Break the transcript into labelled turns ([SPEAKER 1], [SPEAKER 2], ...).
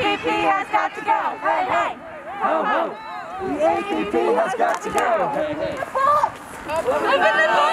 [SPEAKER 1] AKP has got to go. Hey, hey.
[SPEAKER 2] Ho, ho. The AKP has got to go. Hey, hey.
[SPEAKER 1] Look at the